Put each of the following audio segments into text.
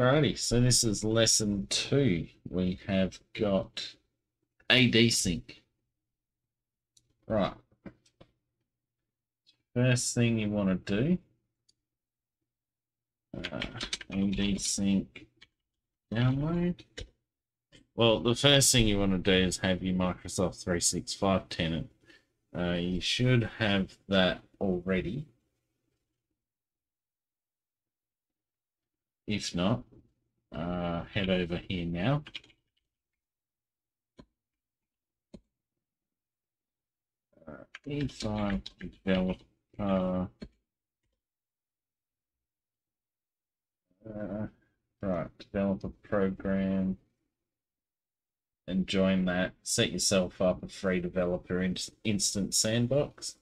Alrighty, so this is lesson two. We have got AD sync. Right. First thing you want to do, uh, AD sync download. Well, the first thing you want to do is have your Microsoft 365 tenant. Uh, you should have that already. If not, uh, head over here now. Uh, if I develop uh, uh, right, develop a program and join that. Set yourself up a free developer in instant sandbox.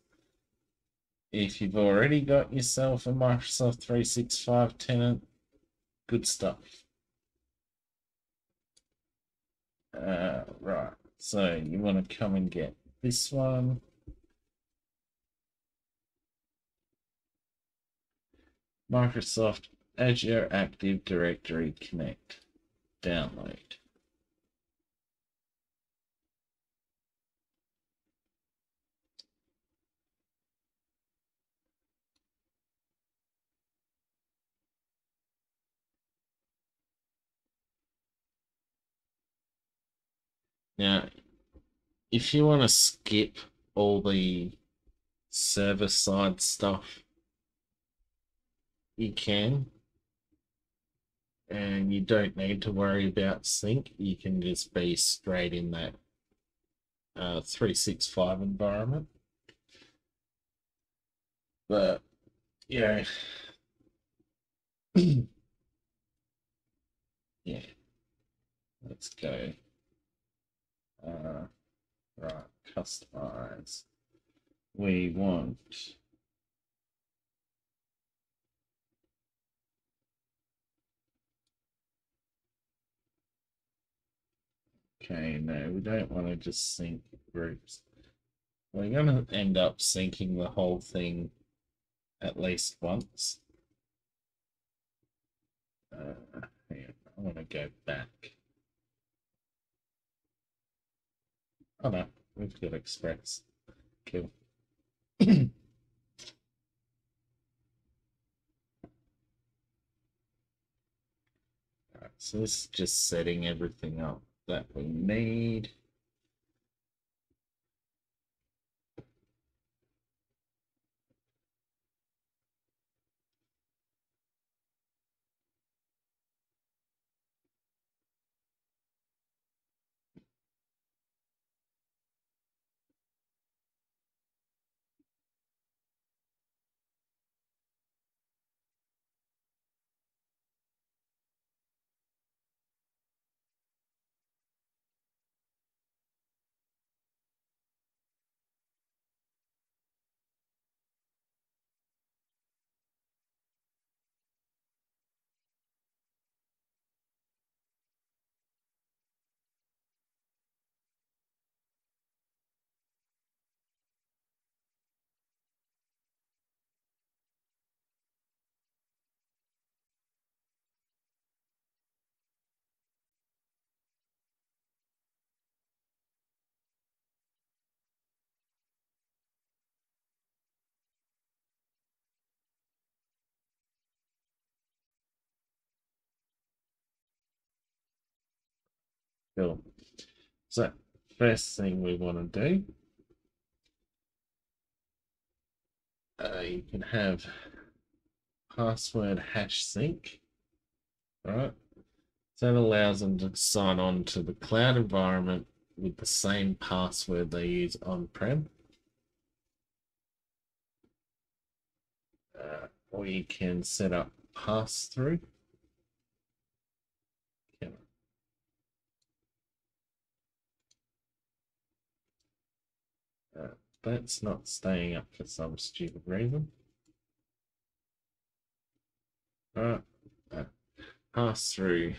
If you've already got yourself a Microsoft 365 tenant, good stuff. Uh, right, so you want to come and get this one. Microsoft Azure Active Directory Connect. Download. Now, if you want to skip all the server side stuff, you can. And you don't need to worry about sync. You can just be straight in that uh, 365 environment. But, yeah. yeah. Let's go. Uh, right, customize. We want Okay, no, we don't want to just sync groups. We're going to end up syncing the whole thing at least once. Uh, I want to go back. Oh no, got Express. Cool. right, so this is just setting everything up that we need. Cool. So first thing we want to do, uh, you can have password hash sync, right? So that allows them to sign on to the cloud environment with the same password they use on-prem. Uh, or you can set up pass-through. That's not staying up for some stupid reason. Uh, uh, pass through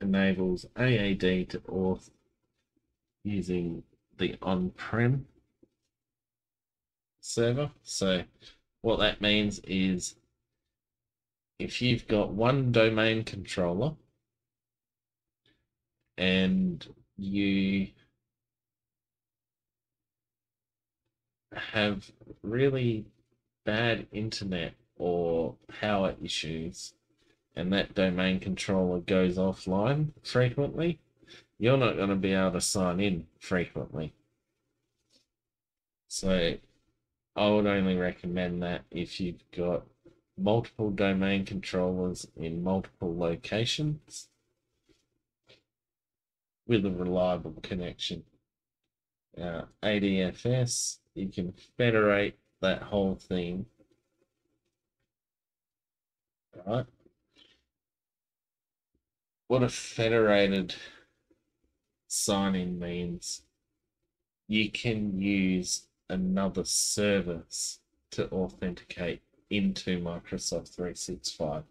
enables AAD to auth using the on-prem server. So what that means is if you've got one domain controller and you have really bad internet or power issues and that domain controller goes offline frequently, you're not going to be able to sign in frequently. So I would only recommend that if you've got multiple domain controllers in multiple locations with a reliable connection. Uh, ADFS, you can federate that whole thing. Right? What a federated signing means, you can use another service to authenticate into Microsoft 365.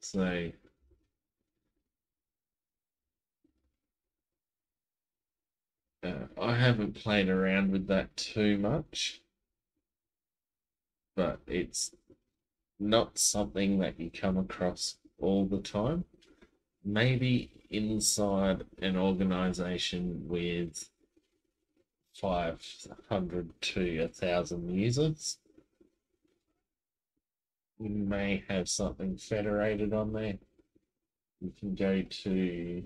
So uh, I haven't played around with that too much, but it's not something that you come across all the time. Maybe inside an organization with 500 to 1,000 users. You may have something federated on there. You can go to,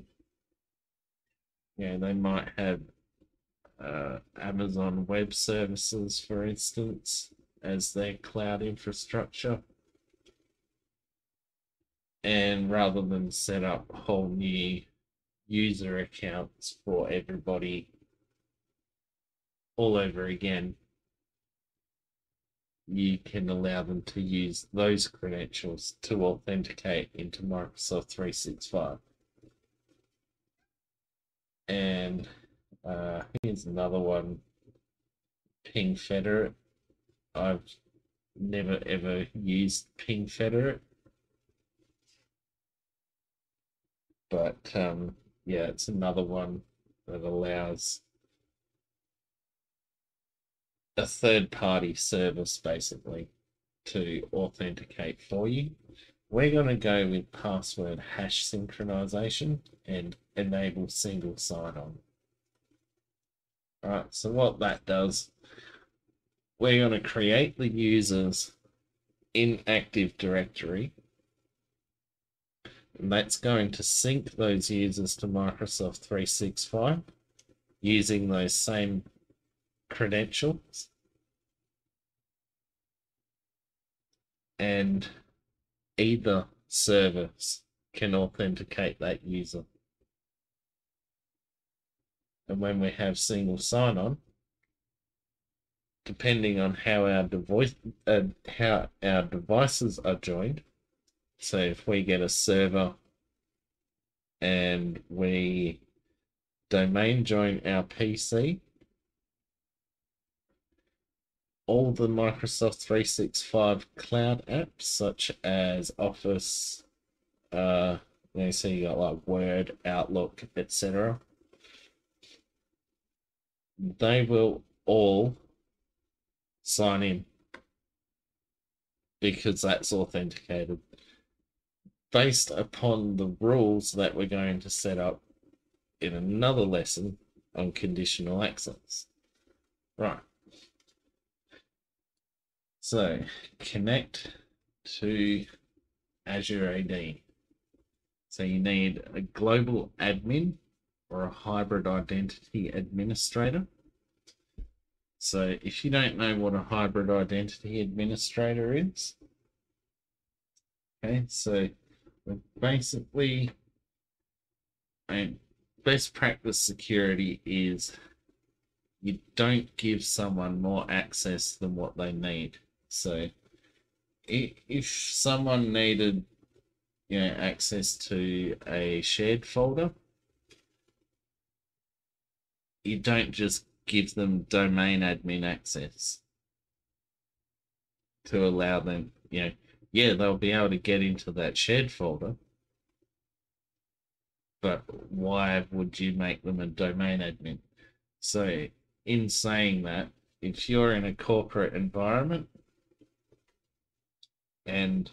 yeah, they might have uh, Amazon Web Services, for instance, as their cloud infrastructure. And rather than set up whole new user accounts for everybody all over again, you can allow them to use those credentials to authenticate into Microsoft 365. And uh, here's another one, Pingfederate. I've never ever used Pingfederate. But um, yeah, it's another one that allows a third party service basically to authenticate for you. We're going to go with password hash synchronization and enable single sign on. Alright, so what that does, we're going to create the users in Active Directory. And that's going to sync those users to Microsoft 365 using those same credentials and either service can authenticate that user. And when we have single sign-on, depending on how our device uh, how our devices are joined, so if we get a server and we domain join our PC, all the Microsoft 365 cloud apps, such as Office, uh, you see, you got like Word, Outlook, etc. They will all sign in because that's authenticated based upon the rules that we're going to set up in another lesson on conditional access. Right. So connect to Azure AD. So you need a global admin or a hybrid identity administrator. So if you don't know what a hybrid identity administrator is, okay, so basically, best practice security is you don't give someone more access than what they need. So if someone needed you know access to a shared folder, you don't just give them domain admin access to allow them, you know, yeah, they'll be able to get into that shared folder. But why would you make them a domain admin? So, in saying that, if you're in a corporate environment and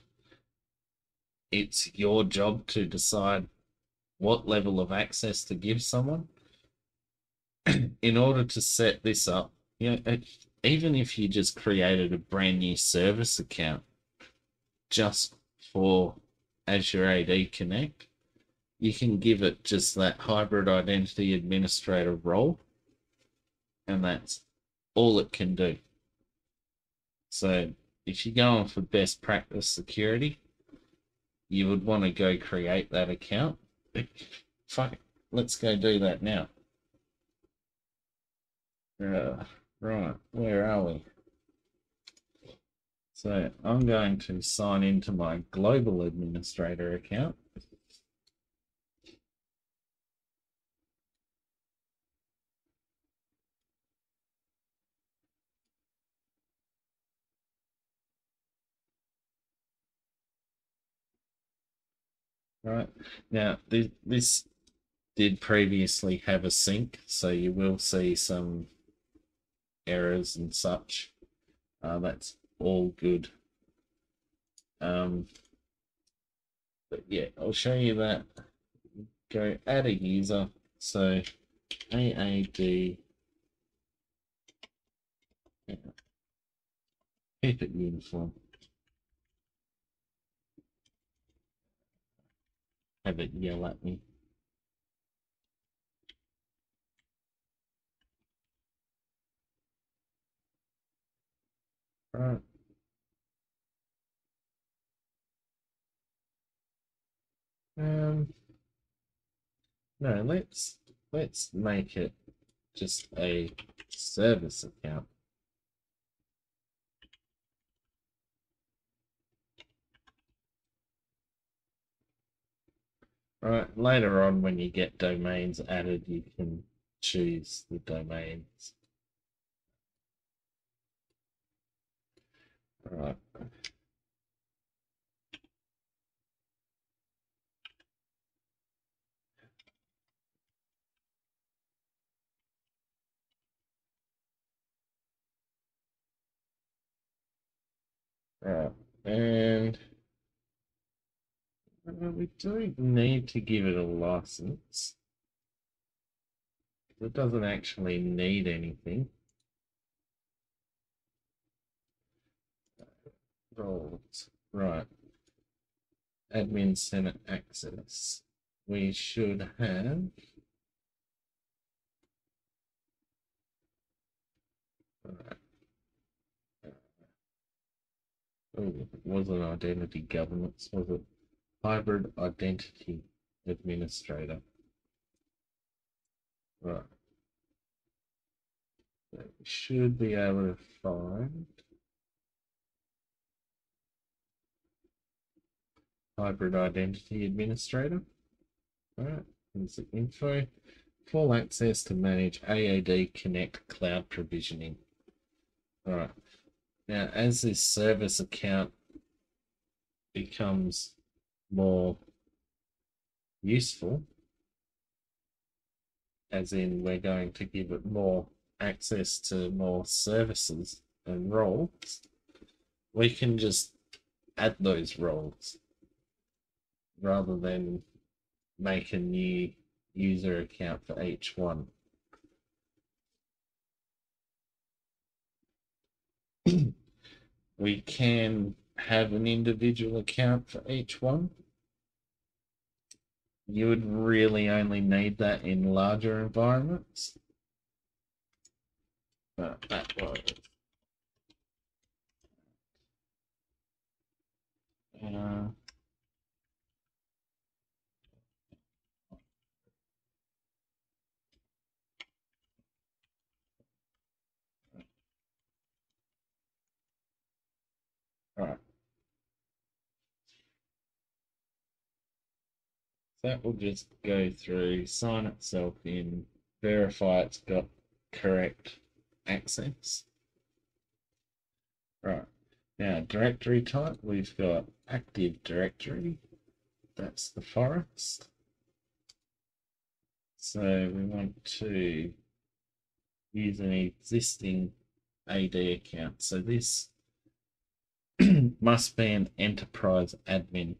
it's your job to decide what level of access to give someone. In order to set this up, you know, even if you just created a brand new service account just for Azure AD Connect, you can give it just that hybrid identity administrator role, and that's all it can do. So if you're going for best practice security, you would want to go create that account. Fuck, let's go do that now. Uh, right, where are we? So I'm going to sign into my global administrator account. Right now, this, this did previously have a sync, so you will see some errors and such. Uh, that's all good. Um, but yeah, I'll show you that. Go add a user. So AAD yeah. keep it uniform. have it yell at me. Right. Um, no, let's let's make it just a service account. Right, later on when you get domains added, you can choose the domains. Right. Right, and uh, we don't need to give it a license. It doesn't actually need anything. Roles. Right. Admin Center access. We should have. Right. Oh, it wasn't identity governance, was it? Hybrid Identity Administrator. Right. We should be able to find Hybrid Identity Administrator. Alright, here's the info. Full access to manage AAD Connect cloud provisioning. Alright. Now, as this service account becomes more useful, as in we're going to give it more access to more services and roles, we can just add those roles rather than make a new user account for each one. we can have an individual account for each one you would really only need that in larger environments. But that was. Uh, all right. that will just go through, sign itself in, verify it's got correct access. Right, now directory type, we've got Active Directory, that's the forest. So we want to use an existing AD account. So this must be an enterprise admin.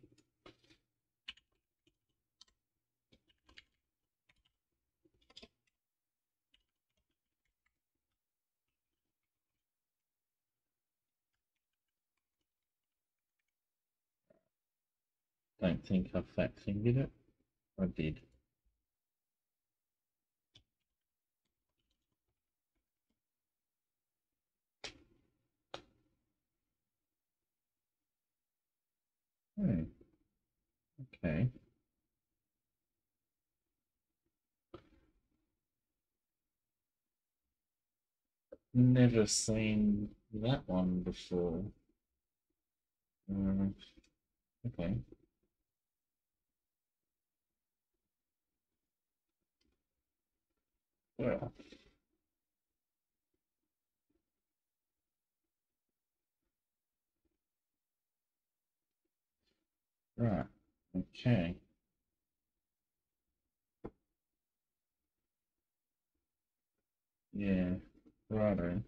Don't think I fat fingered it. I did. Hmm. Okay. Never seen that one before. Um, okay. Well. Right. Okay. Yeah. Righto.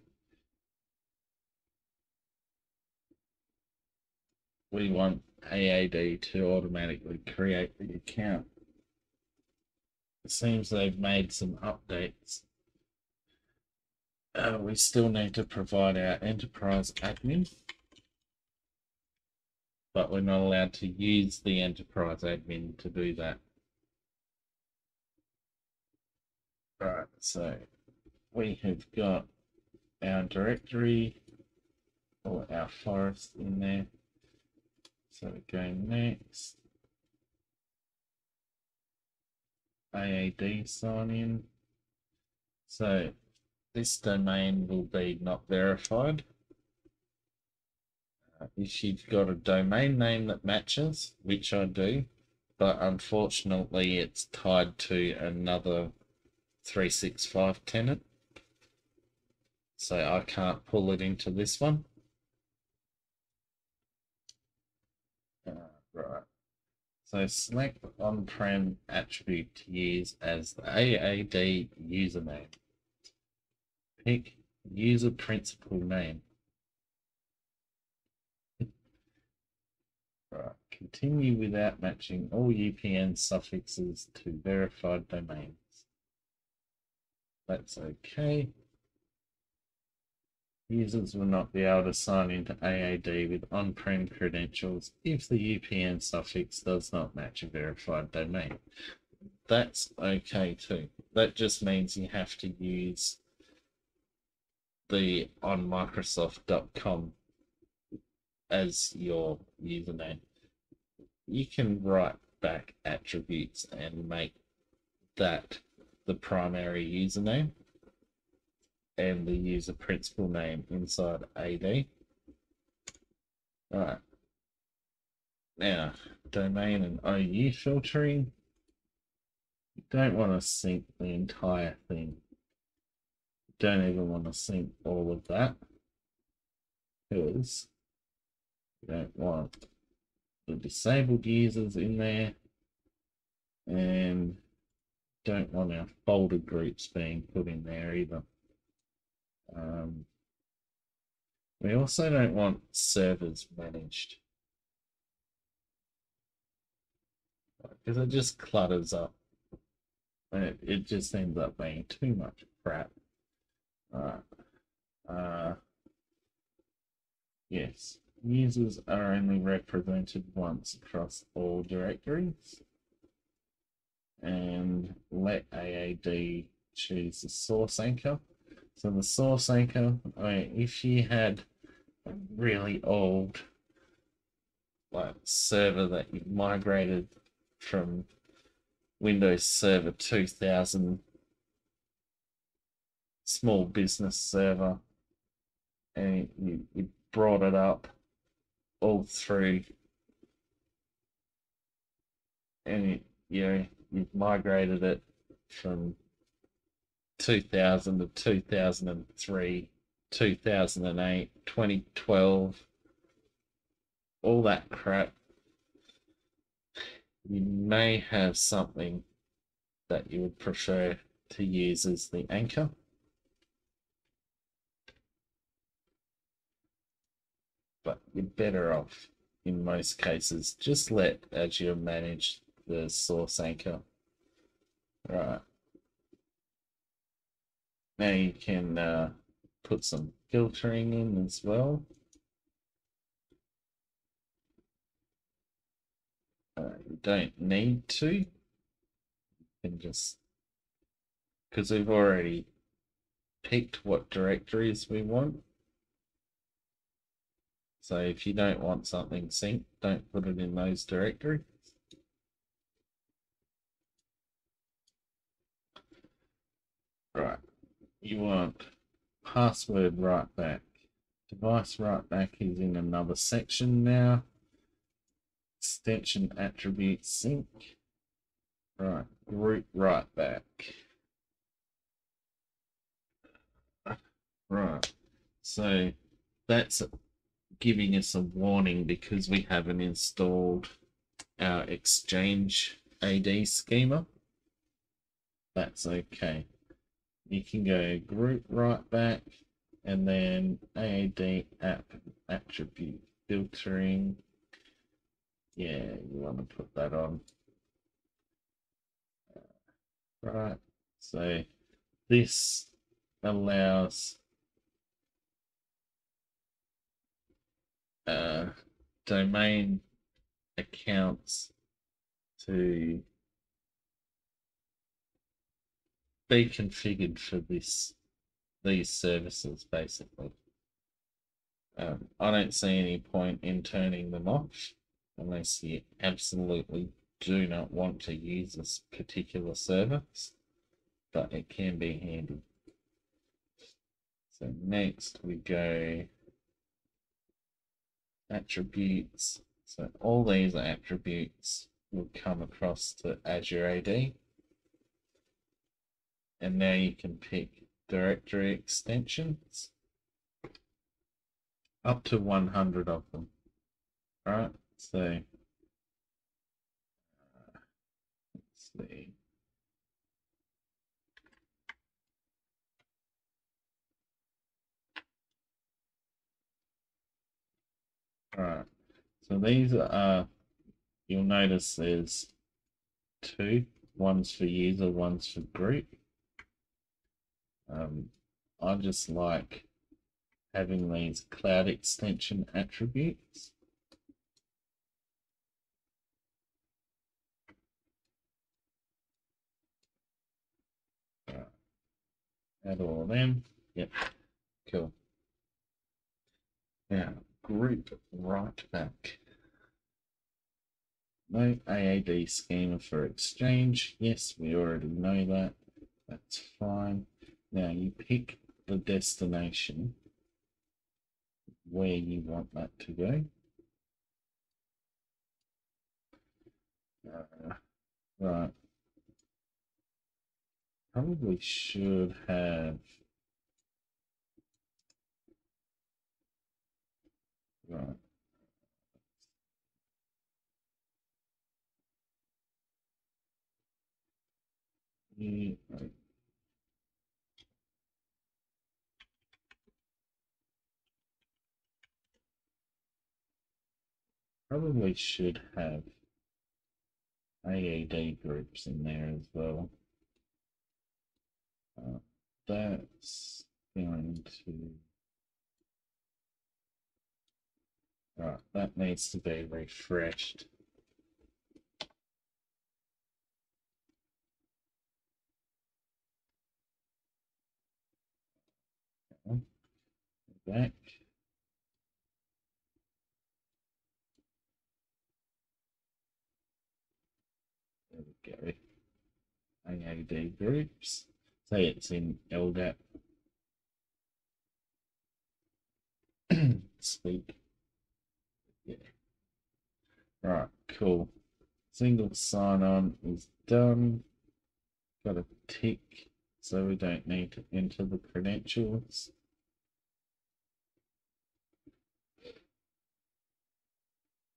We want AAD to automatically create the account. It seems they've made some updates. Uh, we still need to provide our enterprise admin but we're not allowed to use the enterprise admin to do that. Right, so we have got our directory or our forest in there. So we go next. AAD sign in. So this domain will be not verified if you've got a domain name that matches, which I do, but unfortunately it's tied to another 365 tenant. So I can't pull it into this one. Uh, right. So select on-prem attribute to use as the AAD username. Pick user principal name. Right. Continue without matching all UPN suffixes to verified domains. That's okay. Users will not be able to sign into AAD with on-prem credentials if the UPN suffix does not match a verified domain. That's okay too. That just means you have to use the on Microsoft.com as your username. You can write back attributes and make that the primary username and the user principal name inside AD. Alright. Now, domain and OU filtering. You don't want to sync the entire thing. Don't even want to sync all of that because you don't want the disabled users in there and don't want our folder groups being put in there either. Um, we also don't want servers managed because it just clutters up. It, it just ends up being too much crap. Alright. Uh, yes. Users are only represented once across all directories. And let AAD choose the source anchor. So the source anchor, I mean, if you had a really old like server that you migrated from Windows Server 2000 small business server and you, you brought it up all through and it, you know you've migrated it from 2000 to 2003 2008 2012 all that crap. You may have something that you would prefer to use as the anchor but you're better off in most cases. Just let Azure manage the source anchor. Right. Now you can uh, put some filtering in as well. Uh, you don't need to. You can just because we've already picked what directories we want. So if you don't want something synced, don't put it in those directories. Right, you want password write back. Device write back is in another section now. Extension attribute sync. Right, group write back. Right, so that's giving us a warning because we haven't installed our Exchange AD schema. That's okay. You can go group write back and then AD app attribute filtering. Yeah, you want to put that on. Right, so this allows uh, domain accounts to be configured for this these services basically. Um, I don't see any point in turning them off unless you absolutely do not want to use this particular service, but it can be handy. So next we go attributes. So all these attributes will come across to Azure AD. And now you can pick directory extensions. Up to 100 of them. Alright, so uh, let's see. Alright, so these are, you'll notice there's two, one's for user, one's for group. Um, I just like having these cloud extension attributes. Add all of them. Yep, cool. Now, group write back. No AAD schema for exchange. Yes, we already know that. That's fine. Now you pick the destination where you want that to go. Uh, right. Probably should have Right. Probably should have AAD groups in there as well. Uh, that's going to Right, that needs to be refreshed. Back. There we go. AAD groups. Say it's in LDAP. Speak. Right, cool. Single sign on is done. Got a tick so we don't need to enter the credentials.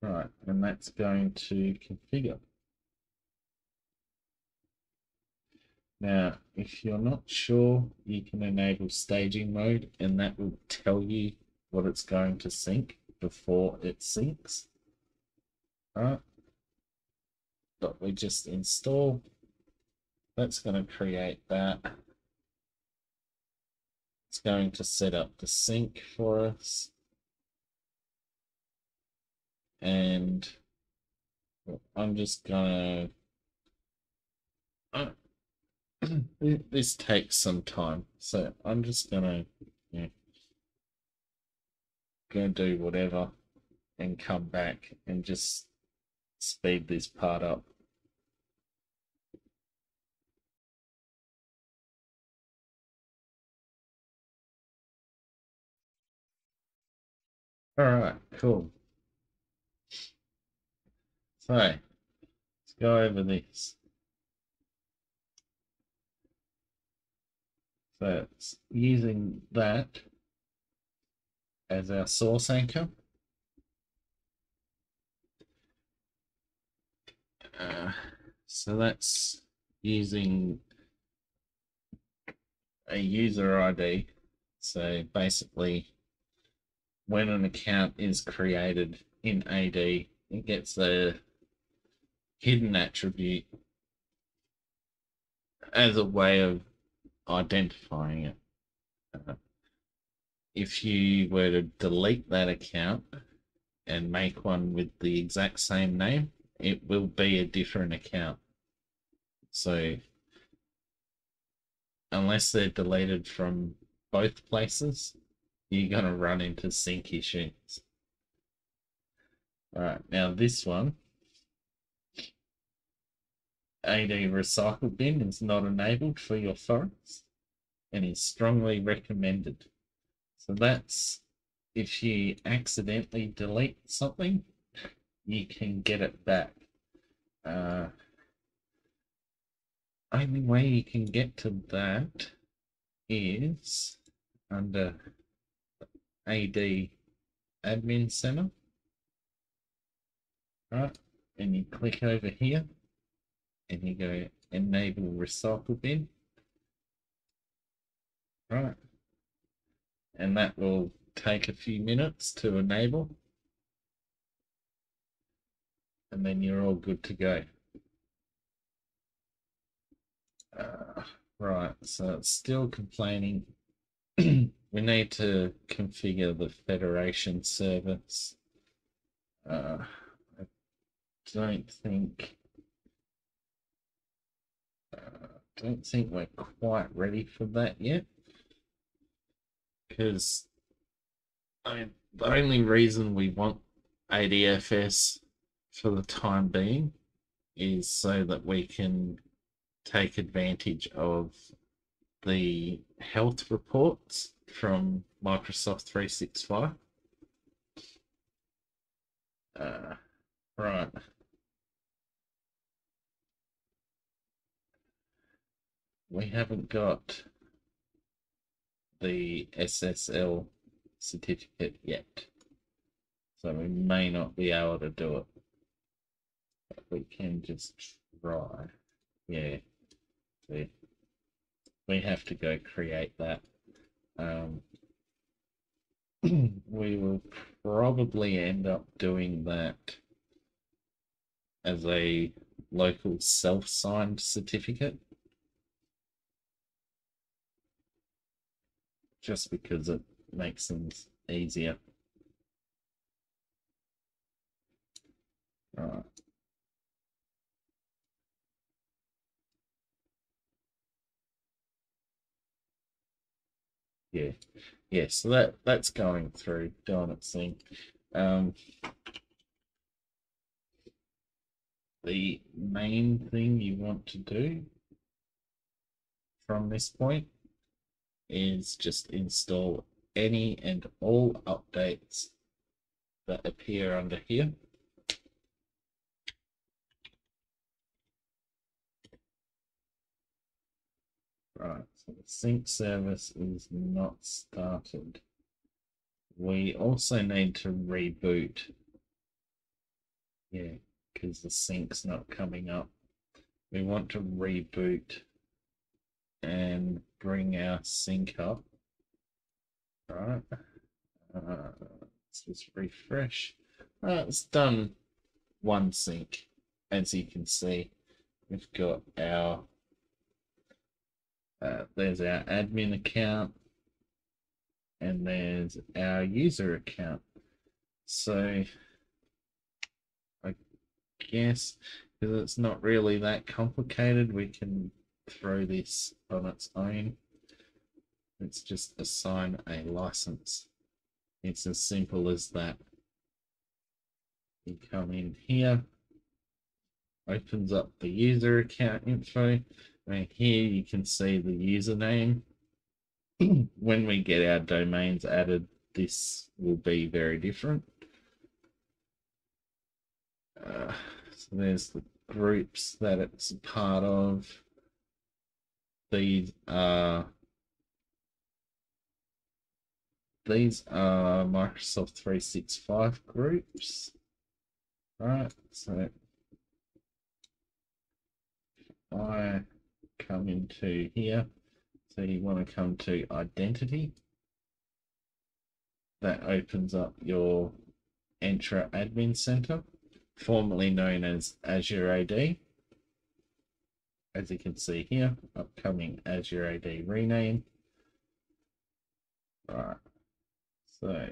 Right, and that's going to configure. Now, if you're not sure, you can enable staging mode and that will tell you what it's going to sync. before it syncs. Alright. But we just install. That's going to create that. It's going to set up the sync for us. And I'm just gonna. Uh, this takes some time, so I'm just gonna, yeah, gonna do whatever, and come back and just speed this part up. All right, cool. So, let's go over this. So it's using that as our source anchor. Uh, so that's using a user ID. So basically, when an account is created in AD, it gets a hidden attribute as a way of identifying it. Uh, if you were to delete that account and make one with the exact same name, it will be a different account. So, unless they're deleted from both places, you're going to run into sync issues. Alright, now this one AD recycle bin is not enabled for your forest and is strongly recommended. So that's if you accidentally delete something, you can get it back. Uh, only way you can get to that is under AD Admin Center. Right, and you click over here and you go enable recycle bin. Right. And that will take a few minutes to enable. And then you're all good to go. Uh, right, so it's still complaining. we need to configure the Federation service. Uh, I don't think I don't think we're quite ready for that yet. Because I mean, the only reason we want ADFS for the time being is so that we can take advantage of the health reports from Microsoft 365. Uh, right. we haven't got the SSL certificate yet. So we may not be able to do it. But we can just try. Yeah. See. We have to go create that. Um, we will probably end up doing that as a local self-signed certificate. just because it makes things easier. Right. Yeah, yeah. So that that's going through, doing its thing. Um, the main thing you want to do from this point is just install any and all updates that appear under here. Right, sync service is not started. We also need to reboot. Yeah, because the sync's not coming up. We want to reboot and bring our sync up. Right. Uh, Let's just refresh. Right, it's done one sync. As you can see, we've got our uh, there's our admin account and there's our user account. So I guess because it's not really that complicated, we can throw this on its own. Let's just assign a license. It's as simple as that. You come in here, opens up the user account info, and here you can see the username. when we get our domains added, this will be very different. Uh, so there's the groups that it's part of. These are these are Microsoft 365 groups. Right, so I come into here, so you want to come to identity. That opens up your Entra Admin Center, formerly known as Azure AD. As you can see here, upcoming Azure AD rename. Right, so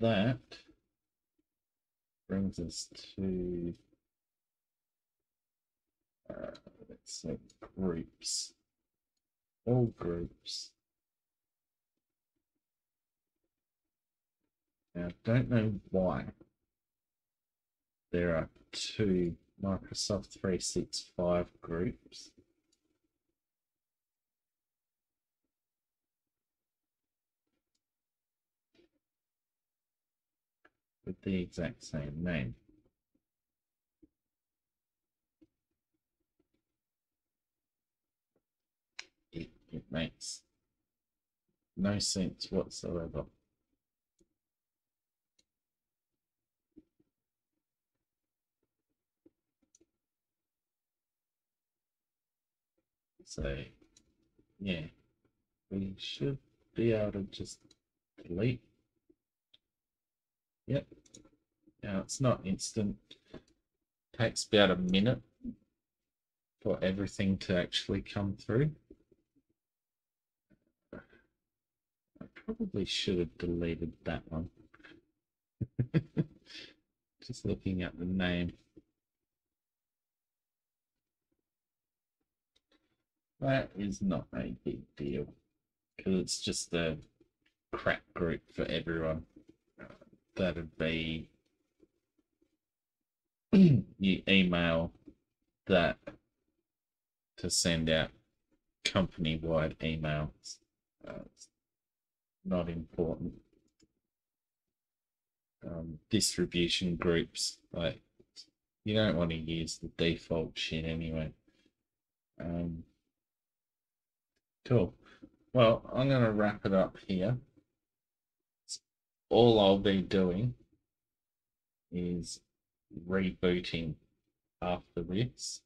that brings us to uh, let's say groups, all oh, groups. Now, I don't know why there are two Microsoft 365 groups. with the exact same name. It, makes no sense whatsoever. So, yeah, we should be able to just delete Yep. Now it's not instant. It takes about a minute for everything to actually come through. I probably should have deleted that one. Just looking at the name. That is not a big deal because it's just a crack group for everyone that'd be you email that to send out company wide emails. Uh, not important. Um, distribution groups, like you don't want to use the default shit anyway. Um, cool. Well, I'm going to wrap it up here all I'll be doing is rebooting after this.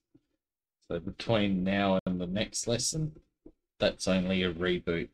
So between now and the next lesson, that's only a reboot.